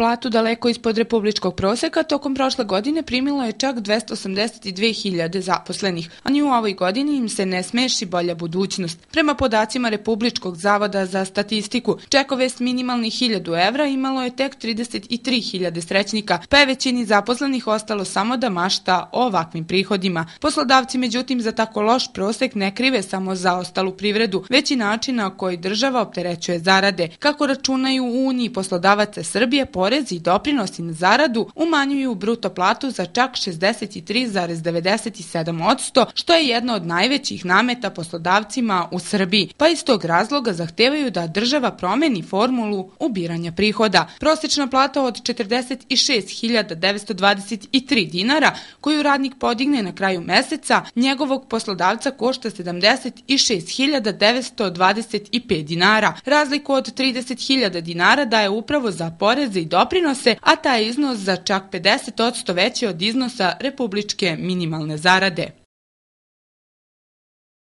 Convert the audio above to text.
platu daleko ispod republičkog proseka, tokom prošle godine primilo je čak 282.000 zaposlenih, a ni u ovoj godini im se ne smeši bolja budućnost. Prema podacima Republičkog zavoda za statistiku, čekove s minimalnih 1000 evra imalo je tek 33.000 srećnika, pa je većini zaposlenih ostalo samo da mašta o ovakvim prihodima. Poslodavci, međutim, za tako loš prosek ne krive samo za ostalu privredu, već i načina koji država opterećuje zarade. Kako računaju u Uniji poslodavaca Srbije, porezi i doprinosi na zaradu umanjuju bruto platu za čak 63,97%, što je jedno od najvećih nameta poslodavcima u Srbiji, pa iz tog razloga zahtevaju da država promeni formulu ubiranja prihoda. Prosečna plata od 46.923 dinara, koju radnik podigne na kraju meseca, njegovog poslodavca košta 76.925 dinara. Razliku od 30.000 dinara daje upravo za poreze i doprinose, a taj iznos za čak 50% veće od iznosa republičke minimalne zarade.